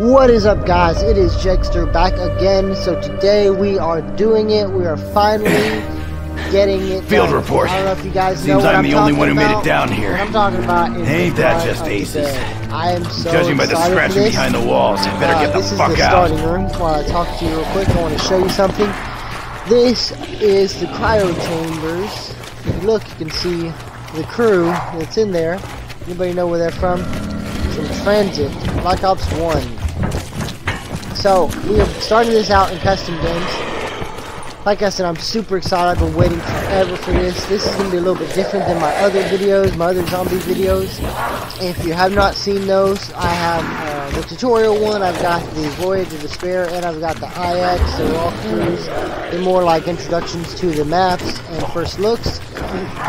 What is up guys, it is Jegster back again, so today we are doing it, we are finally getting it Field done. report. I don't know if you guys Seems know what I'm I'm the only one who made it down here. I'm talking about is Ain't that just aces? I am so Judging by the scratching behind the walls, I better Uh, get the fuck out. this is the starting room. While I talk to you real quick, I want to show you something. This is the cryo chambers. If you look, you can see the crew that's in there. Anybody know where they're from? From Transit, Black Ops 1. So, we have started this out in custom games. Like I said, I'm super excited. I've been waiting forever for this. This is going to be a little bit different than my other videos, my other zombie videos. If you have not seen those, I have uh, the tutorial one, I've got the Voyage of Despair, and I've got the IX, the walkthroughs. They're more like introductions to the maps and first looks.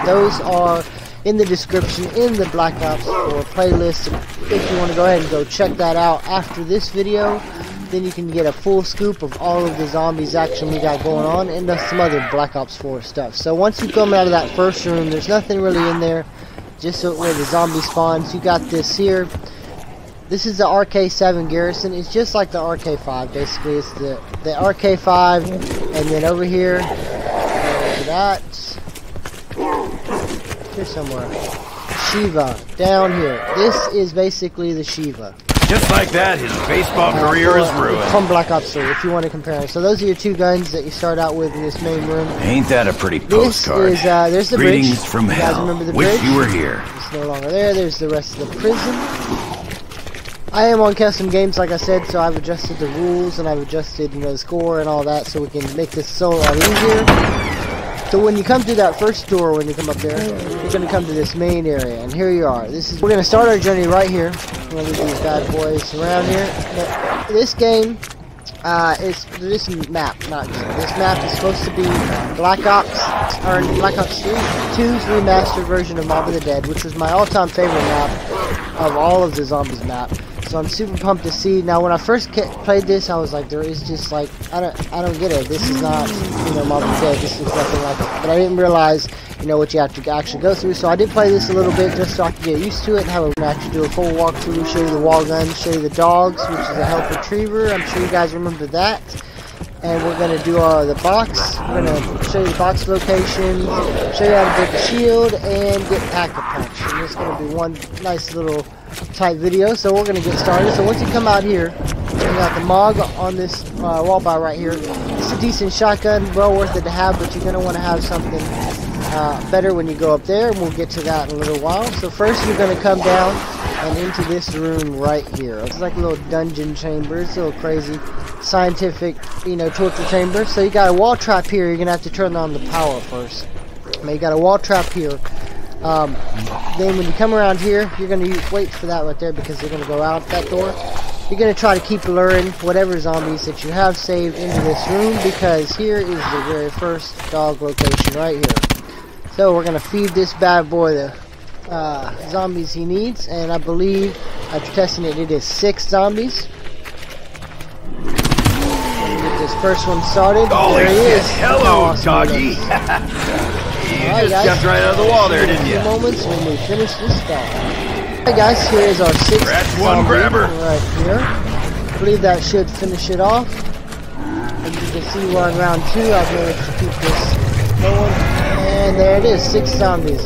Those are in the description in the Black Ops 4 playlist. If you want to go ahead and go check that out after this video, then you can get a full scoop of all of the zombies action we got going on and some other Black Ops 4 stuff. So once you come out of that first room, there's nothing really in there, just where the zombie spawns. You got this here. This is the RK7 Garrison. It's just like the RK5, basically. It's the, the RK5, and then over here, that, here somewhere, Shiva, down here. This is basically the Shiva. Just like that, his baseball Uh, career is ruined. From Black Ops 3, if you want to compare. So those are your two guns that you start out with in this main room. Ain't that a pretty This postcard? is, uh, there's the Greetings bridge. from You guys hell. remember the Wish bridge? you were here. It's no longer there. There's the rest of the prison. I am on custom games, like I said, so I've adjusted the rules and I've adjusted, you know, the score and all that, so we can make this so a lot easier. So when you come to that first door, when you come up there, you're gonna come to this main area, and here you are. This is we're gonna start our journey right here. We're gonna these bad boys around here. But this game uh, is this map, not this map is supposed to be Black Ops or Black Ops 3, 2's remastered version of Mob of the Dead, which was my all-time favorite map of all of the zombies map. So I'm super pumped to see. Now, when I first played this, I was like, there is just like I don't, I don't get it. This is not, you know, Mob of the Dead. This is nothing like it. But I didn't realize, you know, what you have to actually go through. So I did play this a little bit just so I could get used to it and have a actually do a full walkthrough, show you the wall gun, show you the dogs, which is a Hell's Retriever. I'm sure you guys remember that. And we're gonna do uh, the box. We're gonna show you the box location, show you how to break the shield, and get pack a punch. And it's gonna be one nice little type video. So we're gonna get started. So once you come out here, we got the MOG on this uh, wall bar right here. It's a decent shotgun, well worth it to have, but you're gonna want to have something uh, better when you go up there, and we'll get to that in a little while. So first, you're gonna come down and into this room right here. It's like a little dungeon chamber. It's a little crazy, scientific, you know, torture chamber. So you got a wall trap here. You're gonna have to turn on the power first. Now you got a wall trap here. Um, then when you come around here, you're gonna use, wait for that right there because they're gonna go out that door. You're gonna try to keep luring whatever zombies that you have saved into this room because here is the very first dog location right here. So we're gonna feed this bad boy the uh, zombies he needs, and I believe after testing it, it is six zombies. Get this first one started. Holy there he shit. is. Hello, Awesome doggy. you Alright, just guys. jumped right out of the wall there, didn't you? few moments when we finish this dog. Alright guys, here is our sixth Scratch one grabber. right here. I believe that should finish it off. As you can see, we're on round two. I've managed to keep this going. And there it is, six zombies.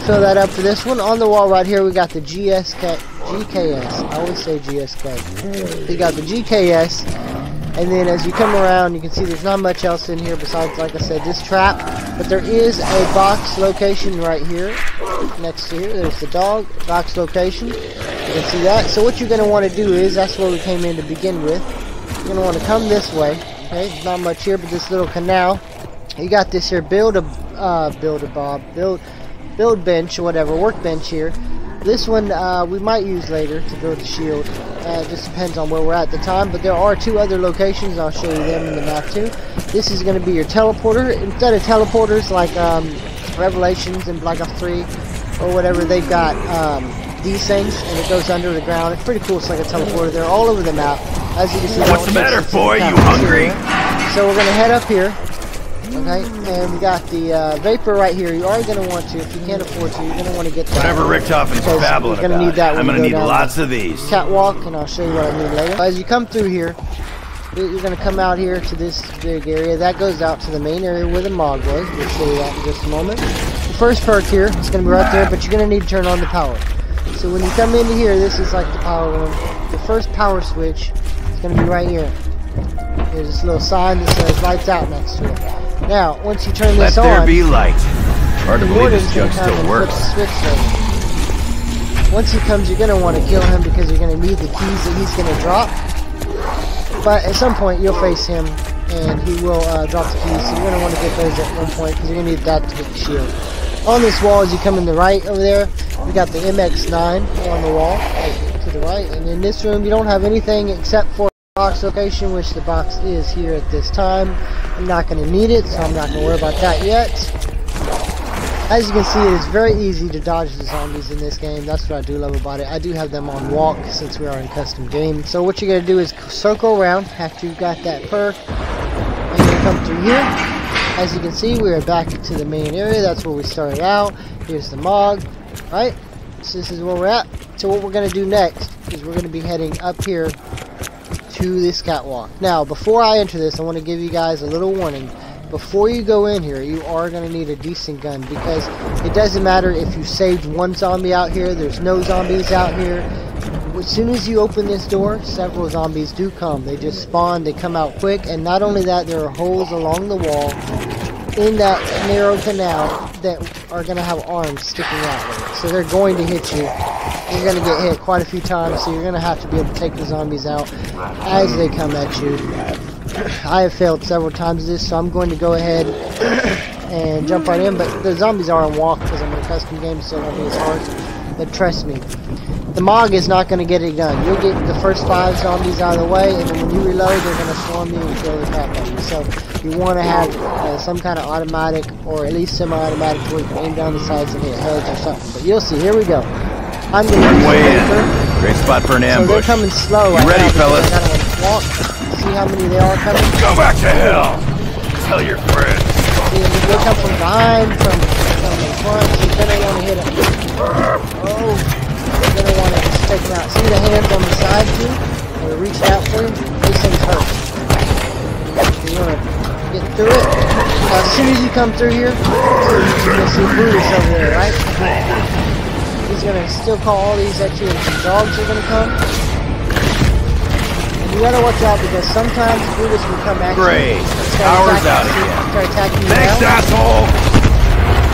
Fill that up for this one, on the wall right here, we got the GSK, GKS. I always say GSK. We got the GKS. And then as you come around, you can see there's not much else in here besides, like I said, this trap. But there is a box location right here, next to here. There's the dog box location. You can see that. So what you're going to want to do is, that's where we came in to begin with. You're going to want to come this way. Okay, there's not much here, but this little canal. You got this here, build a, uh, build a bob, build, build bench or whatever, workbench here. This one uh, we might use later to build the shield. Uh, it just depends on where we're at the time. But there are two other locations. I'll show you them in the map too. This is going to be your teleporter. Instead of teleporters like um, Revelations and Black Ops 3 or whatever, they've got um, these things and it goes under the ground. It's pretty cool. It's like a teleporter. They're all over the map. As you can see, What's the matter, boy? You hungry? cafeteria. So we're gonna head up here. Okay, and we got the uh, vapor right here. You are gonna want to, if you can't afford to, you're gonna want to get that. Whatever Richtofen's babbling you're gonna about. need that I'm gonna need lots of these. catwalk, and I'll show you what I mean later. As you come through here, you- you're going to come out here to this big area. That goes out to the main area where the mog was. We'll show you that in just a moment. The first perk here is going to be right there, but you're going to need to turn on the power. So when you come into here, this is like the power room. The first power switch is going to be right here. There's this little sign that says lights out next to it. Now, once you turn Let this there on, be light. Hard to believe this junk still works. Once he comes, you're gonna want to kill him because you're gonna need the keys that he's gonna drop. But at some point, you'll face him, and he will uh, drop the keys. So you're gonna want to get those at one point because you're gonna need that to get the shield. On this wall, as you come in the right over there, we got the MX-9 on the wall to the right. And in this room, you don't have anything except for box location, which the box is here at this time. I'm not going to need it, so I'm not going to worry about that yet. As you can see, it is very easy to dodge the zombies in this game. That's what I do love about it. I do have them on walk since we are in custom game. So what you're going to do is circle around after you've got that perk. And you come through here. As you can see, we are back to the main area. That's where we started out. Here's the mog, right? So this is where we're at. So what we're going to do next is we're going to be heading up here to this catwalk. Now, before I enter this, I want to give you guys a little warning. Before you go in here, you are going to need a decent gun because it doesn't matter if you saved one zombie out here, there's no zombies out here. As soon as you open this door, several zombies do come. They just spawn, they come out quick, and not only that, there are holes along the wall in that narrow canal that are going to have arms sticking out. So they're going to hit you. You're going to get hit quite a few times, so you're going to have to be able to take the zombies out as they come at you. I have failed several times this, so I'm going to go ahead and jump right in. But the zombies are on walk because I'm in a custom game, so it won't be as hard. But trust me, the Mog is not going to get it done. You'll get the first five zombies out of the way, and then when you reload, they're going to swarm you and kill the crap out of you. So you want to have uh, some kind of automatic, or at least semi-automatic, where you can aim down the sides and hit heads or something. But you'll see. Here we go. I'm going to One the way in. Great spot for an ambush. So they're coming slow. You right ready, now fellas? Walk. See how many they are coming. Go back to hell. Tell your friends. See, they come from behind, from, from the front. So you're gonna want to hit them. Oh, you're gonna want to just take them out. See the hands on the side too? They're reaching out for you. These things hurt. You want to get through it. Now, as soon as you come through here, you're gonna see Brutus over there, right? He's gonna still call all these at you, and some dogs are gonna come. And you gotta watch out because sometimes Brutus will come at Great. you. start Power's out again. Start attacking you Thanks, now. asshole.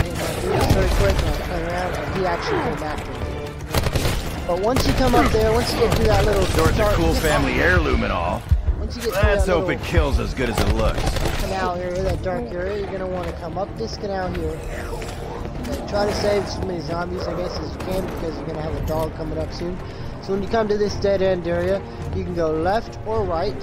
And my Brutus very quick, and I turn around, and he actually came me. But once you come up there, once you get through that little it's a cool family heirloom and all. Once you get through Let's that hope it kills as good as it looks. canal area, that dark area, you're gonna want to come up this canal here. Try to save as many zombies, I guess, as you can because you're gonna have a dog coming up soon. So when you come to this dead end area, you can go left or right.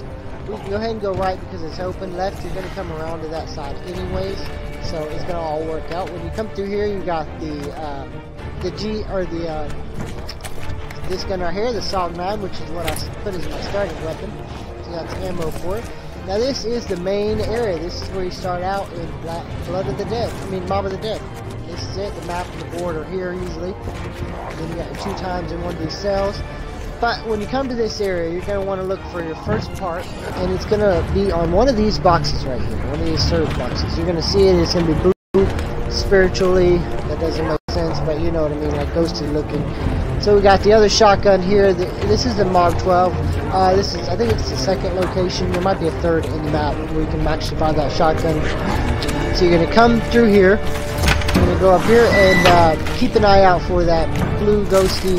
We can go ahead and go right because it's open. Left, you're gonna come around to that side anyways, so it's gonna all work out. When you come through here, you got the uh, the G or the uh, this gun right here, the SOG 9, which is what I put as my starting weapon. So that's ammo for it. Now this is the main area. This is where you start out in Black Blood of the Dead. I mean Mob of the Dead. This is it. The map and the board are here usually. Then you got two times in one of these cells. But when you come to this area, you're going to want to look for your first part, and it's going to be on one of these boxes right here, one of these surge boxes. You're going to see it. It's going to be blue spiritually. That doesn't make sense, but you know what I mean, like ghosty looking. So we got the other shotgun here. The, this is the Mog 12. Uh, this is, I think it's the second location. There might be a third in the map where you can actually buy that shotgun. So you're gonna come through here. Go up here and uh, keep an eye out for that blue ghosty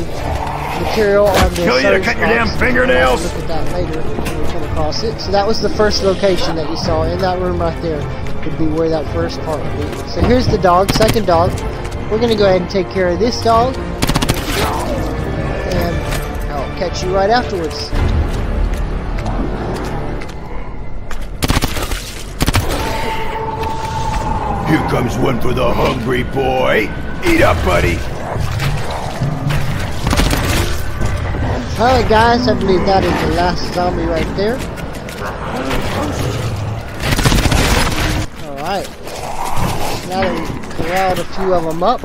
material on the Kill you to cut your damn fingernails. Look at that later when we come across it. So that was the first location that you saw in that room right there. Would be where that first part would be. So here's the dog, second dog. We're gonna go ahead and take care of this dog, and I'll catch you right afterwards. Here comes one for the hungry boy. Eat up, buddy. Alright guys, I believe that is the last zombie right there. Alright. Now that we've corralled a few of them up.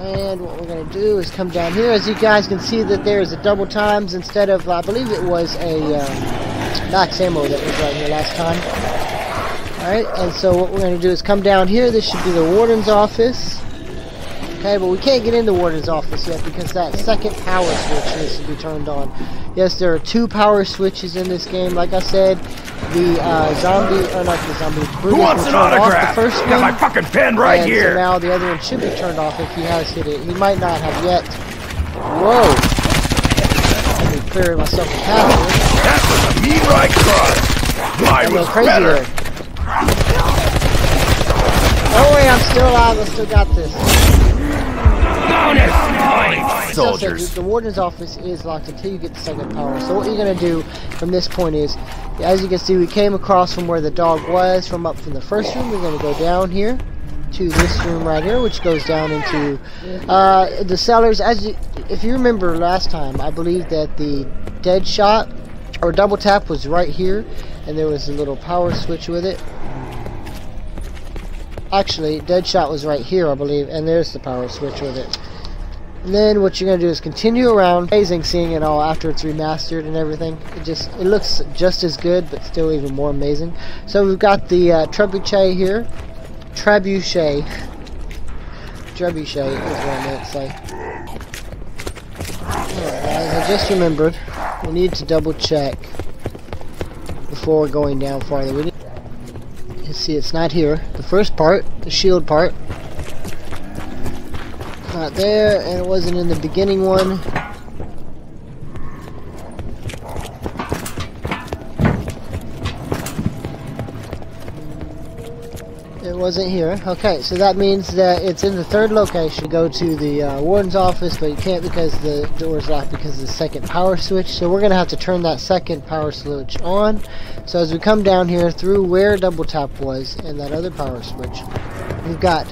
And what we're going to do is come down here. As you guys can see that there is a double times instead of, I believe it was a um, max ammo that was right here last time. Alright, and so what we're going to do is come down here. This should be the warden's office. Okay, but we can't get into the Warden's office yet because that second power switch needs to be turned on. Yes, there are two power switches in this game. Like I said, the uh, zombie, or not the zombie, Who wants an autograph? the first Got my fucking pen right and here. So now the other one should be turned off if he has hit it. He might not have yet. Whoa! Let me clear myself a path. That was a mean right cross. Mine was crazy better. Oh wait, I'm still alive. I still got this. Said, Soldiers. the warden's office is locked until you get the second power. So what you're gonna do from this point is, as you can see, we came across from where the dog was, from up from the first room. We're gonna go down here to this room right here, which goes down into uh, the cellars. As you, if you remember last time, I believe that the dead shot or double tap was right here, and there was a little power switch with it. Actually, dead shot was right here, I believe, and there's the power switch with it. And then what you're gonna do is continue around, amazing seeing it all after it's remastered and everything. It just it looks just as good, but still even more amazing. So we've got the uh, trebuchet here, trebuchet, trebuchet is what I meant to say. I just remembered we need to double check before going down farther. We need you see it's not here. The first part, the shield part, not there, and it wasn't in the beginning one. It wasn't here. Okay, so that means that it's in the third location. Go to the uh, warden's office, but you can't because the door's locked because of the second power switch. So we're gonna have to turn that second power switch on. So as we come down here through where double tap was and that other power switch, we've got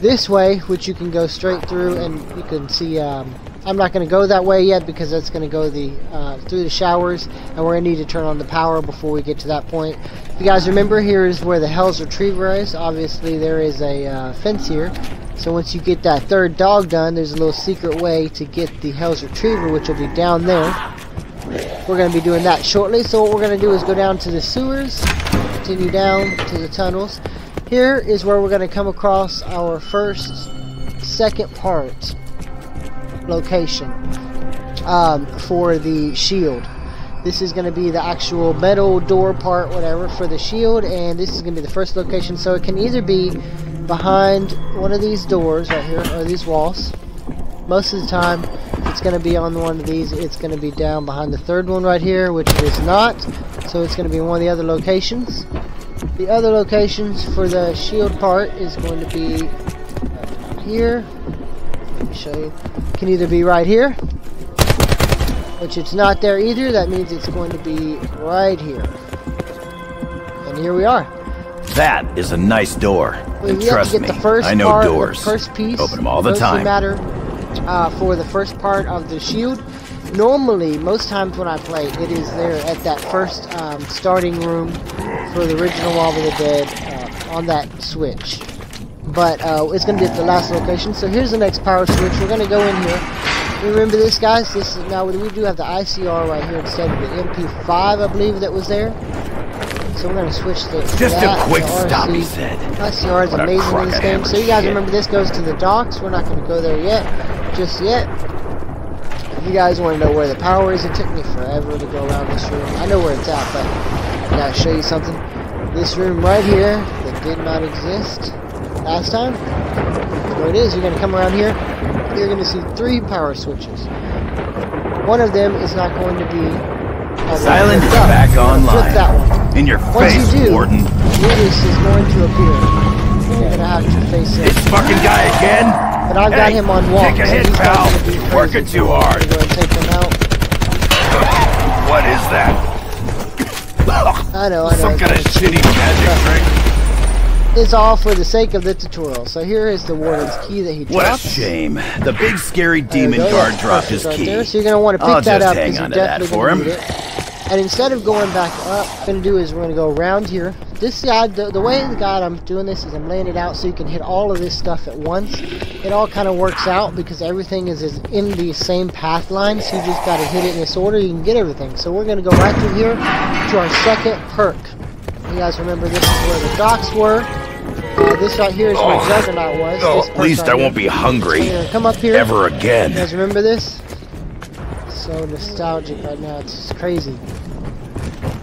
this way, which you can go straight through, and you can see. Um, I'm not going to go that way yet because that's going to go the uh, through the showers, and we're going to need to turn on the power before we get to that point. If you guys remember, here is where the Hell's Retriever is. Obviously, there is a uh, fence here. So once you get that third dog done, there's a little secret way to get the Hell's Retriever, which will be down there. We're going to be doing that shortly. So what we're going to do is go down to the sewers, continue down to the tunnels. Here is where we're going to come across our first, second part location um, for the shield. This is going to be the actual metal door part, whatever, for the shield, and this is going to be the first location. So it can either be behind one of these doors right here, or these walls. Most of the time, if it's going to be on one of these. It's going to be down behind the third one right here, which it is not. So it's going to be one of the other locations. The other locations for the shield part is going to be here. Let me show you. Can either be right here, which it's not there either. That means it's going to be right here. And here we are. That is a nice door. We And trust get me, the first I know part, doors. First piece. Open them all the time. matter uh, for the first part of the shield. Normally, most times when I play, it is there at that first um, starting room for the original Wall of the Dead uh, on that switch. But uh, it's going to be at the last location. So here's the next power switch. We're going to go in here. Remember this, guys? This is now we do have the ICR right here instead of the MP5, I believe that was there. So we're going to switch the Just that a quick to stop, he said. ICR is amazing in this game. So you guys shit. remember this goes to the docks. We're not going to go there yet, just yet. If you guys want to know where the power is, it took me forever to go around this room. I know where it's at, but I gotta show you something. This room right here that did not exist last time. There it is. You're gonna come around here. You're gonna see three power switches. One of them is not going to be Silent is back Flip online. that one. In your Once face, you do, Warden. Is going to appear. You're gonna have to face it. This fucking guy again? But I've got him on walk. take a so hit, he's not pal. Working too hard. gonna take him out. What is that? I know, I know. Some kind of shitty magic trick. It's all for the sake of the tutorial. So here is the warden's key that he dropped. What a shame. The big scary demon go, guard dropped his right key. There. So you're gonna want to pick I'll that up because you're on to that definitely for gonna him. need it. And instead of going back up, what we're going to do is we're going to go around here. This side, the, the way the God I'm doing this is I'm laying it out so you can hit all of this stuff at once. It all kind of works out because everything is, is in the same path line, so you just got to hit it in this order, you can get everything. So we're going to go right through here to our second perk. You guys remember this is where the docks were. Uh, this right here is where Oh. Juggernaut was. Oh, at least right I won't be hungry come up here. ever You again. guys remember this? So nostalgic right now, it's just crazy.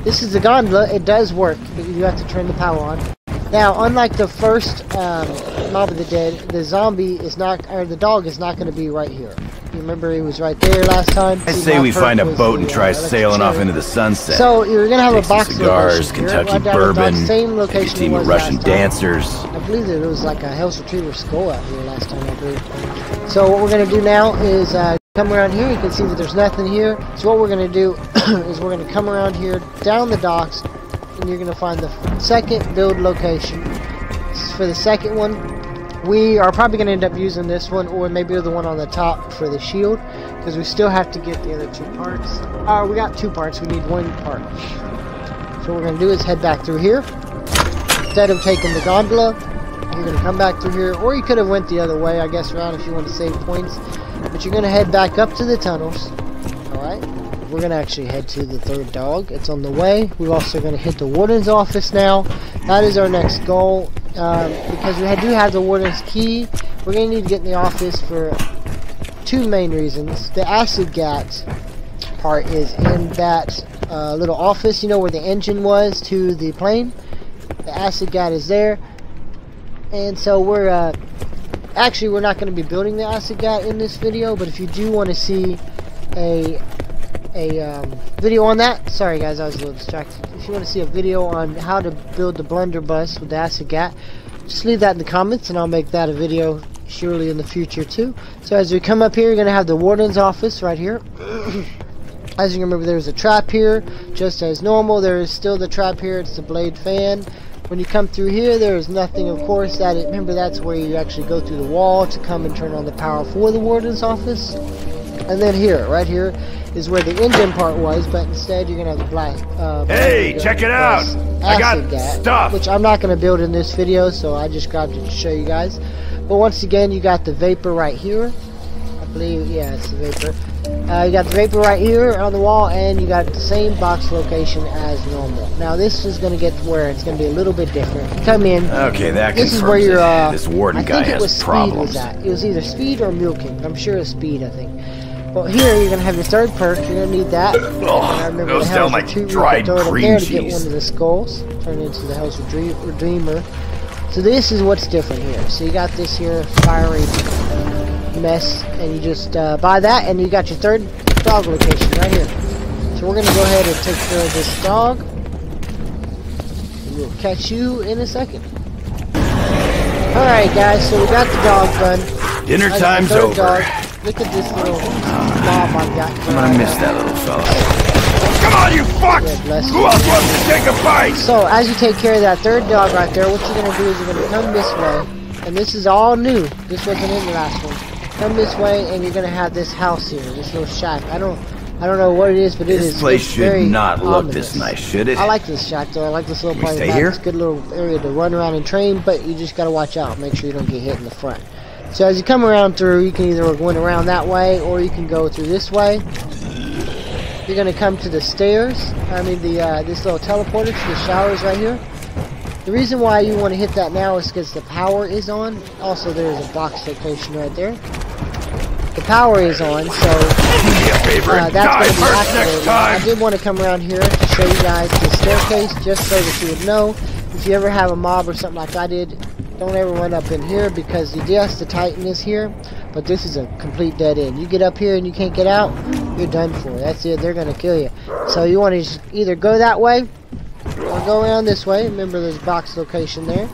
This is the gondola, it does work, but you have to turn the power on. Now, unlike the first um, Mob of the Dead, the zombie is not, or the dog is not going to be right here. You remember he was right there last time? I See, say we find a boat and uh, try electric sailing off into the sunset. So you're gonna have Take a box cigars, location here, Kentucky right down the bourbon, same location a team of Russian dancers. Believe there was like a Hell's Retriever skull out here last time, I believe. So what we're going to do now is uh, come around here. You can see that there's nothing here. So what we're going to do is we're going to come around here, down the docks, and you're going to find the second build location. For the second one, we are probably going to end up using this one, or maybe the one on the top for the shield, because we still have to get the other two parts. Uh, we got two parts. We need one part. So what we're going to do is head back through here. Instead of taking the gondola, you're going to come back through here, or you could have went the other way, I guess, around if you want to save points. But you're going to head back up to the tunnels. Alright? We're going to actually head to the third dog. It's on the way. We're also going to hit the warden's office now. That is our next goal. Um, because we do have the warden's key, we're going to need to get in the office for two main reasons. The acid gat part is in that uh, little office, you know, where the engine was to the plane. The acid gat is there. And so we're, uh, actually we're not going to be building the acid gat in this video, but if you do want to see a, a um, video on that, sorry guys, I was a little distracted. If you want to see a video on how to build the blunderbuss with the acid gat, just leave that in the comments and I'll make that a video surely in the future too. So as we come up here, you're going to have the warden's office right here. As you remember, there's a trap here, just as normal. There is still the trap here. It's the blade fan. When you come through here, there is nothing, of course. That is, remember, that's where you actually go through the wall to come and turn on the power for the warden's office. And then here, right here, is where the engine part was, but instead you're gonna have the black. Uh, Hey, check it out. I got gas, stuff. which I'm not gonna build in this video, so I just grabbed it to show you guys. But once again, you got the vapor right here. I believe, yeah, it's the vapor. Uh, you got the vapor right here on the wall, and you got the same box location as normal. Now this is going to get to where it's going to be a little bit different. You come in. Okay, that This is where your uh, This warden I guy think it has was problems. Speed was at. It was either speed or milking. I'm sure it's speed. I think. Well, here you're gonna have your third perk. You're gonna need that. And I remember goes the down like Retriever, dried throw cream there to get one of the skulls. Turn into the Hell's Redeemer. So this is what's different here. So you got this here fiery mess, and you just uh, buy that, and you got your third dog location right here. So we're gonna go ahead and take care of this dog. And we'll catch you in a second. Alright guys, so we got the dog done. Dinner time's over. dog. Look at this little mob I got. I'm gonna miss that little fella. Come on, you fucks! bless Who else wants to take a bite? So as you take care of that third dog right there, what you're gonna do is you're gonna come this way, and this is all new. This wasn't in the last one. Come this way, and you're gonna have this house here, this little shack. I don't, I don't know what it is, but it is. This place should not look ominous. this nice, should it? I like this shack though. I like this little part of the stay here? It's a good little area to run around and train, but you just gotta watch out. Make sure you don't get hit in the front. So as you come around through, you can either go around that way, or you can go through this way. You're gonna come to the stairs. I mean the uh, this little teleporter to the showers right here. The reason why you want to hit that now is because the power is on. Also, there's a box location right there. Power is on, so Do me a favor uh, that's going to be activated. I did want to come around here to show you guys the staircase, just so that you would know. If you ever have a mob or something like I did, don't ever run up in here because yes, the Titan is here, but this is a complete dead end. You get up here and you can't get out, you're done for. That's it. They're going to kill you. So you want to either go that way or go around this way. Remember, there's a box location there.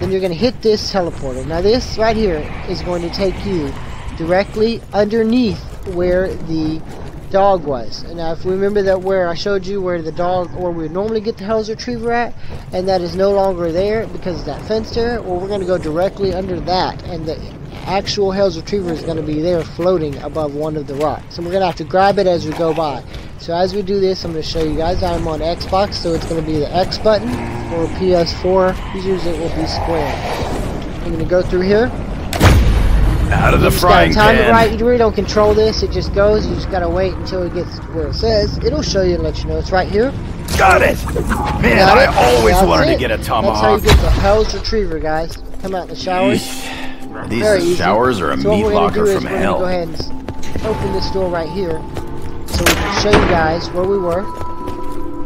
Then you're going to hit this teleporter. Now this right here is going to take you directly underneath where the dog was. And now if we remember that where I showed you where the dog or we normally get the Hell's Retriever at, and that is no longer there because of that fence there, well we're going to go directly under that and the actual Hell's Retriever is going to be there floating above one of the rocks. And we're going to have to grab it as we go by. So as we do this, I'm going to show you guys. I'm on Xbox, so it's going to be the X button. For PS4 users, it will be square. I'm going to go through here. Out of the just frying gotta time pan. it right. You really don't control this. It just goes. You just gotta wait until it gets where it says. It'll show you and let you know it's right here. Got it. Man, Got I always That's wanted it. to get a tomahawk. That's how you get the Hell's Retriever, guys. Come out in the showers. Are these Very easy. showers or a so meat locker from we're gonna hell? go ahead and open this door right here, so we can show you guys where we were.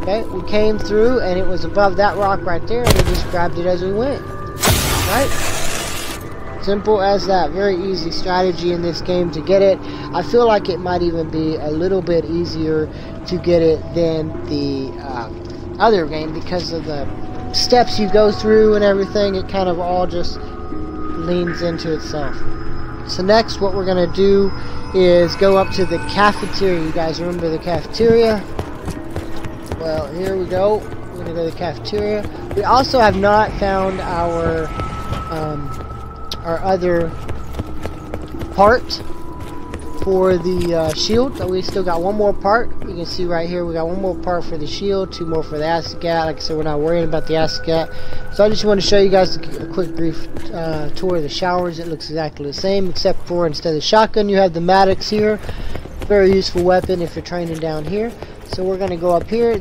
Okay, we came through and it was above that rock right there, and we just grabbed it as we went. Right? Simple as that. Very easy strategy in this game to get it. I feel like it might even be a little bit easier to get it than the uh, other game because of the steps you go through and everything. It kind of all just leans into itself. So next what we're going to do is go up to the cafeteria. You guys remember the cafeteria? Well, here we go. We're going to go to the cafeteria. We also have not found our um, our other part for the uh, shield. We still got one more part. You can see right here we got one more part for the shield, two more for the acid gat. Like I said, we're not worrying about the acid gat. So I just want to show you guys a quick brief uh, tour of the showers. It looks exactly the same except for instead of the shotgun you have the Maddox here. Very useful weapon if you're training down here. So we're going to go up here.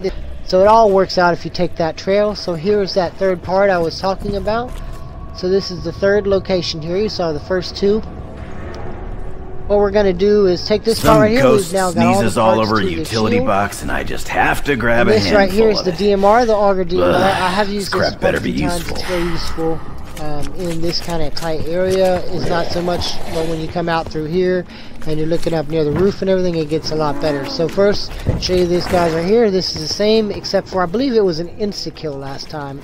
So it all works out if you take that trail. So here's that third part I was talking about. So this is the third location here. You saw the first two. What we're going to do is take this Some right here. We've now got all sneezes all parts over a utility box, and I just have to grab a This right here is the. DMR, the Auger DMR. Ugh, I have used crap this better be times. useful. It's very useful um, in this kind of tight area. It's not so much, but when you come out through here and you're looking up near the roof and everything, it gets a lot better. So first, show you this guys right here. This is the same, except for I believe it was an insta kill last time.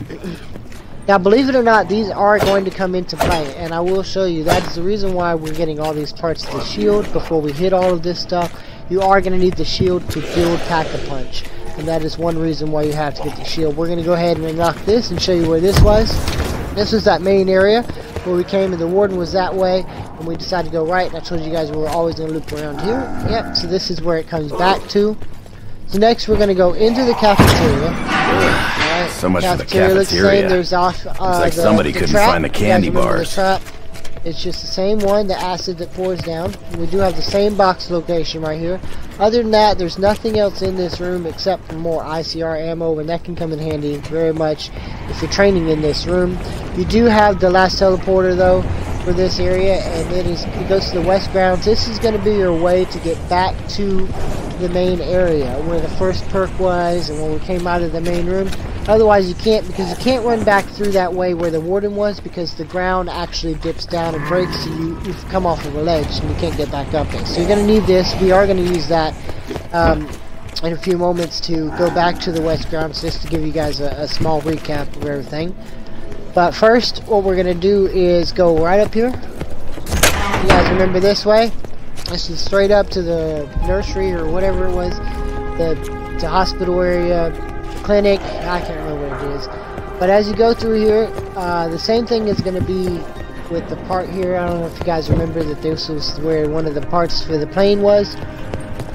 Now, believe it or not, these are going to come into play, and I will show you. That is the reason why we're getting all these parts of the shield before we hit all of this stuff. You are going to need the shield to build Pack-a-Punch, and that is one reason why you have to get the shield. We're going to go ahead and unlock this and show you where this was. This was that main area where we came, and the warden was that way, and we decided to go right, and I told you guys we were always going to loop around here. Yep, so this is where it comes back to. So next we're going to go into the cafeteria. So much for the cafeteria. There's off, uh, like the, somebody the couldn't trap. find the candy bars. The trap. It's just the same one, the acid that pours down. We do have the same box location right here. Other than that, there's nothing else in this room except for more ICR ammo, and that can come in handy very much if you're training in this room. You do have the last teleporter though for this area, and it, is, it goes to the west grounds. This is going to be your way to get back to the main area where the first perk was and when we came out of the main room. Otherwise, you can't because you can't run back through that way where the warden was because the ground actually dips down and breaks. So you you've come off of a ledge and you can't get back up it. So you're going to need this. We are going to use that um, in a few moments to go back to the west grounds just to give you guys a, a small recap of everything. But first, what we're going to do is go right up here. You guys remember this way? This is straight up to the nursery or whatever it was, the, the hospital area, clinic. I can't remember what it is. But as you go through here, uh, the same thing is going to be with the part here. I don't know if you guys remember that this was where one of the parts for the plane was.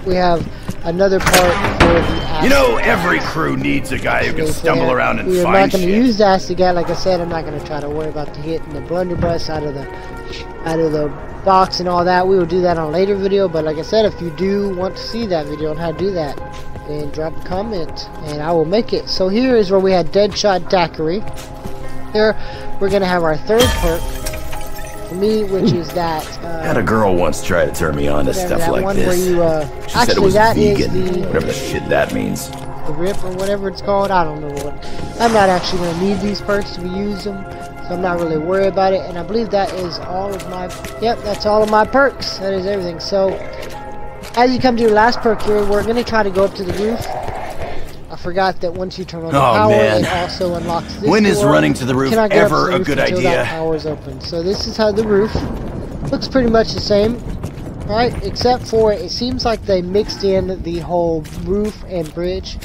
We have another part for the. You know, acid every crew needs a guy who can stumble there. around and we are not going to use the acid gat, like I said. I'm not going to try to worry about the hitting the blunderbuss out of the out of the box and all that. We will do that on a later video. But like I said, if you do want to see that video on how to do that, then drop a comment and I will make it. So here is where we had Deadshot Daiquiri. Here we're going to have our third perk for me, which is that. Uh, Had a girl once try to turn me on to stuff like this. Where you, uh, she actually, said it was vegan, the whatever the shit that means. the rip or whatever it's called. I don't know what. I'm not actually to need these perks to use them, so I'm not really worried about it. And I believe that is all of my. Yep, that's all of my perks. That is everything. So, as you come to your last perk here, we're going to try to go up to the roof. I forgot that once you turn on the Oh, power, man. it also unlocks this When is door. running to the roof Cannot get up to ever the a good until idea? That power is open. So this is how the roof looks pretty much the same. Right, except for it seems like they mixed in the whole roof and bridge.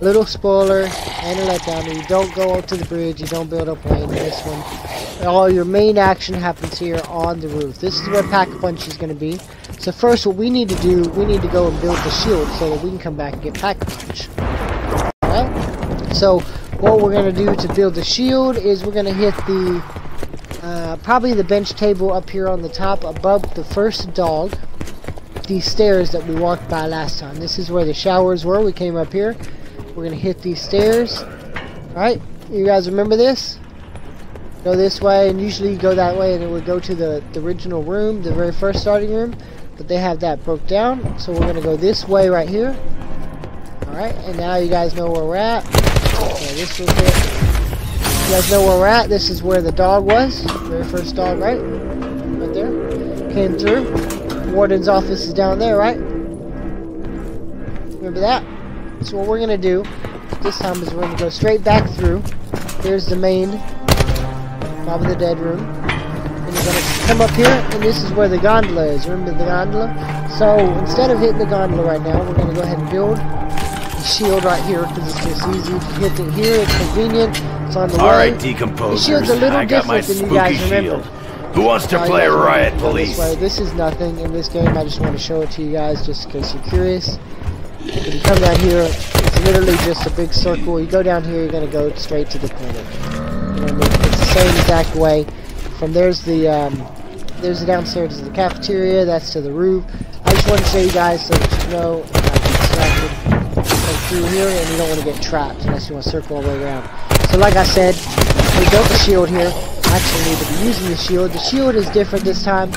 Little spoiler and a letdown. You don't go up to the bridge. You don't build a plane in this one. All your main action happens here on the roof. This is where Pack a Punch is going to be. So first what we need to do, we need to go and build the shield so that we can come back and get pack punch. Alright? So what we're going to do to build the shield is we're going to hit the, uh, probably the bench table up here on the top above the first dog. These stairs that we walked by last time. This is where the showers were. We came up here. We're going to hit these stairs. Alright? You guys remember this? Go this way, and usually you go that way and it would go to the, the original room, the very first starting room. But they have that broke down. So we're to go this way right here. Alright, and now you guys know where we're at. Okay, this was it. You guys know where we're at. This is where the dog was. Very first dog, right? Right there. Came through. Warden's office is down there, right? Remember that? So what we're to do this time is we're to go straight back through. Here's the main, probably the dead room. Come up here, and this is where the gondola is. Remember the gondola? So instead of hitting the gondola right now, we're going to go ahead and build shield right here because it's just easy to hit it here. It's convenient. It's on the All way. right, The shield's a little I got my different than spooky you guys remember. shield. Who wants to Now, play riot police? This, way. this is nothing in this game. I just want to show it to you guys just in case you're curious. If you come down here, it's literally just a big circle. You go down here, you're going to go straight to the clinic. You know what I mean? It's the same exact way. There's the um, there's the downstairs to the cafeteria. That's to the roof. I just want to show you guys so that you know. Come through here, and you don't want to get trapped unless you want to circle all the way around. So like I said, we built the shield here. I actually need to be using the shield. The shield is different this time.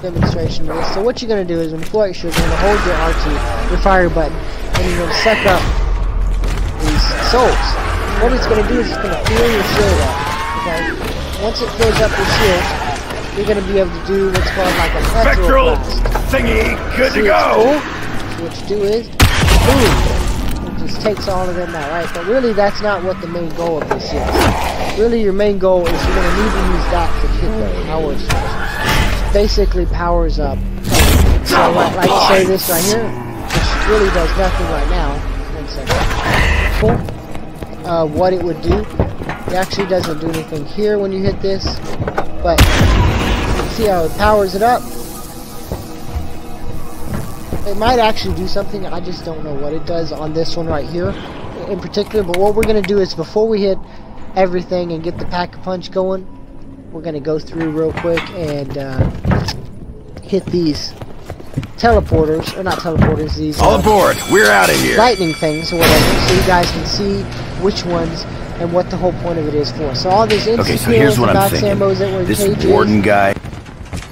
Demonstration of this. So what you're going to do is when you pull out your shield, you're going to hold your R2, your fire button, and you're to suck up these souls. What it's going to do is it's going to fill your shield up. Okay? Once it fills up your shield, you're going to be able to do what's called like a Spectral thingy, good See, to go. cool. What you do is, boom, it just takes all of them out, right? But really, that's not what the main goal of this is. Really, your main goal is you're going to need to use that to hit the power sources. Basically, powers up. So, like, like say this right here, which really does nothing right now. One second. Cool. Uh, what it would do, it actually doesn't do anything here when you hit this, but see how it powers it up. It might actually do something, I just don't know what it does on this one right here in particular, but what we're going to do is before we hit everything and get the pack-a-punch going, we're going to go through real quick and uh, hit these teleporters, or not teleporters, these All uh, aboard. We're out of here. lightning things or whatever, so you guys can see which ones and what the whole point of it is for. So all these instant Okay, so here's what I'm thinking. that were in This cages, warden guy.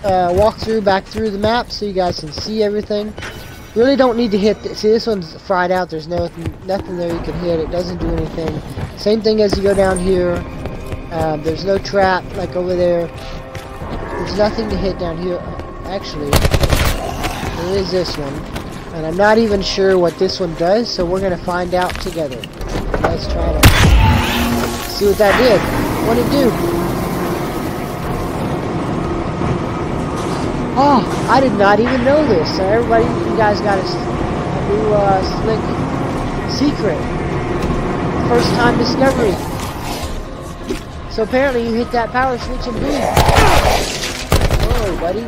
uh, walk through, back through the map so you guys can see everything. Really don't need to hit. Th see, this one's fried out. There's nothing, nothing there you can hit. It doesn't do anything. Same thing as you go down here. Um, there's no trap like over there. There's nothing to hit down here. Actually, there is this one, and I'm not even sure what this one does. So we're gonna find out together. Let's try to see what that did. What did it do? Oh, I did not even know this. So everybody, you guys got a new uh, slick secret. First time discovery. So apparently you hit that power switch and boom. Whoa, buddy.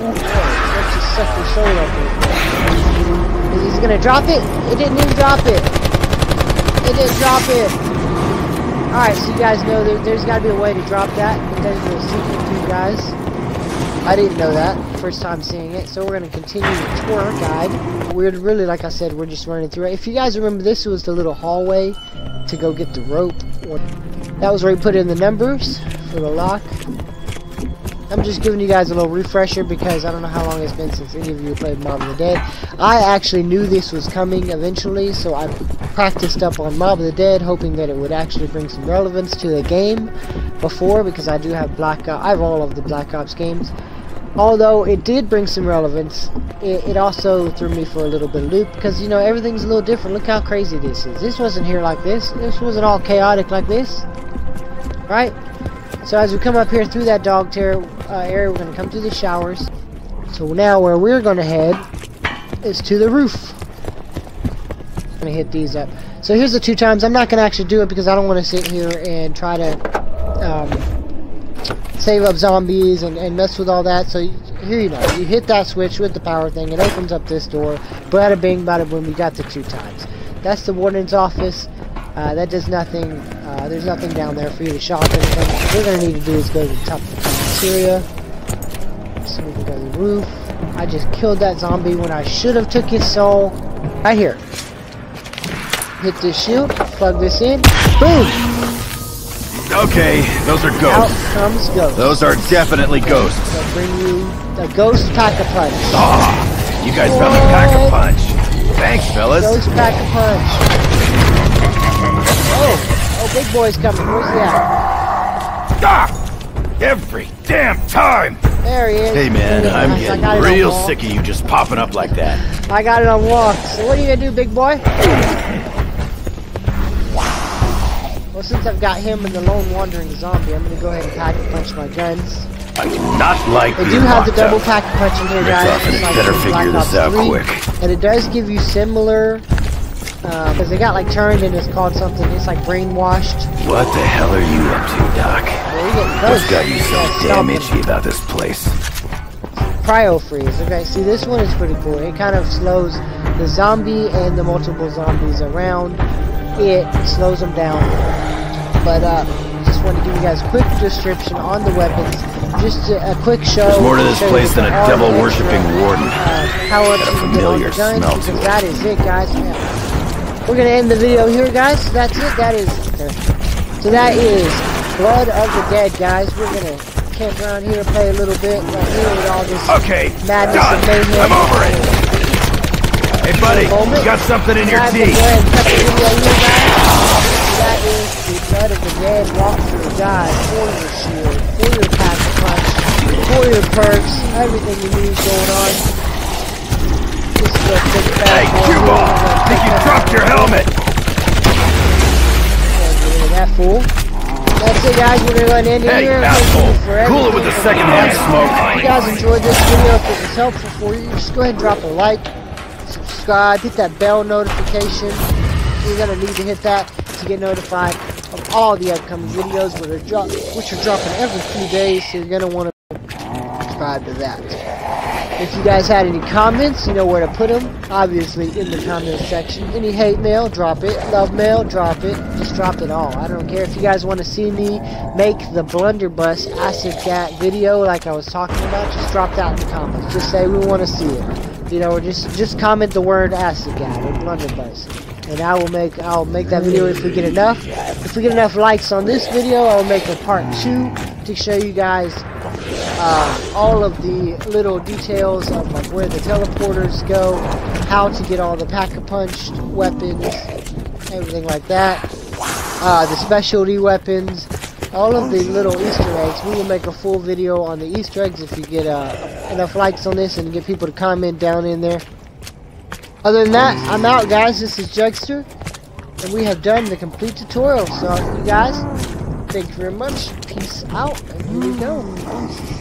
Oh let's just suck your soul up here. Is he gonna drop it? It didn't even drop it. It didn't drop it. Alright, so you guys know there, there's gotta be a way to drop that. There's a secret to you guys. I didn't know that. First time seeing it. So we're going to continue the tour guide. We're really, like I said, we're just running through it. If you guys remember, this was the little hallway to go get the rope. That was where we put in the numbers for the lock. I'm just giving you guys a little refresher because I don't know how long it's been since any of you played Mob of the Dead. I actually knew this was coming eventually, so I practiced up on Mob of the Dead, hoping that it would actually bring some relevance to the game before, because I do have Black Ops. I have all of the Black Ops games. Although it did bring some relevance, it, it also threw me for a little bit of loop because you know everything's a little different. Look how crazy this is. This wasn't here like this. This wasn't all chaotic like this, right? So as we come up here through that dog tear uh, area, we're going to come through the showers. So now where we're going to head is to the roof. I'm to hit these up. So here's the two times. I'm not to actually do it because I don't want to sit here and try to um, save up zombies and, and mess with all that. So here you know, you hit that switch with the power thing, it opens up this door. Bada bing, bada boom, you got the two times. That's the warden's office. Uh, that does nothing. Uh, there's nothing down there for you to shop anything. What we're gonna need to do is go to the top of the cafeteria. So we can go to the roof. I just killed that zombie when I should have took his soul. Right here. Hit this shield, plug this in, boom! Okay, those are ghosts. Out ghosts. comes ghost. Those are definitely ghosts. They'll bring you the ghost pack a punch. Ah, you guys found the pack a punch. Thanks, fellas. Ghost pack a punch. Oh, oh, big boy's coming. Where's he at? Ah, every damn time. There he is. Hey man, Look I'm getting got real sick of you just popping up like that. I got it on walk. So what are you gonna do, big boy? Well, since I've got him and the lone wandering zombie, I'm gonna go ahead and pack a punch my guns. I do not like They being do have the double up. pack a punch in here, Rick's guys. office just better figure this out quick. And it does give you similar, because they got like turned and it's called something. It's like brainwashed. What the hell are you up to, Doc? Well, What's got you so damn itchy about this place? Cryo freeze. Okay, see this one is pretty cool. It kind of slows the zombie and the multiple zombies around. It slows them down. But uh, just want to give you guys a quick description on the weapons. Just a, a quick show. There's more to this place than a devil-worshipping warden. Uh, power ups Got a you can get on familiar smell to it. that is it, guys. Yeah. We're gonna end the video here, guys. So that's it. That is. So that is Blood of the Dead, guys. We're gonna camp around here, play a little bit right here with all this Okay, madness done. and mayhem. I'm over it. Hey, buddy, you got something in your teeth. go ahead and cut the video here, guys. That is the Blood of the Dead walkthrough guide for your shield, for your pack a punch, for your perks, everything you need going on. Hey, gonna Think you dropped your helmet? That fool. That's it, guys. We're gonna go and end Hey, here. asshole. Cool it with the secondhand smoke. If you guys enjoyed this video, if it was helpful for you, just go ahead and drop a like, subscribe, hit that bell notification. You're gonna need to hit that to get notified of all the upcoming videos, which are, which are dropping every few days. So you're gonna want to subscribe to that. If you guys had any comments, you know where to put them. Obviously, in the comments section. Any hate mail, drop it. Love mail, drop it. Just drop it all. I don't care if you guys want to see me make the blunderbuss acid gat video like I was talking about. Just drop that in the comments. Just say we want to see it. You know, or just just comment the word acid gat or blunderbuss, and I will make I'll make that video if we get enough. If we get enough likes on this video, I'll make a part two to show you guys uh, all of the little details of like where the teleporters go, how to get all the pack-a-punch weapons, everything like that. Uh, the specialty weapons, all of the little Easter eggs. We will make a full video on the Easter eggs if you get uh, enough likes on this and get people to comment down in there. Other than that, I'm out, guys. This is Jegster, and we have done the complete tutorial. So, you guys, thank you very much. Peace out, and here we go.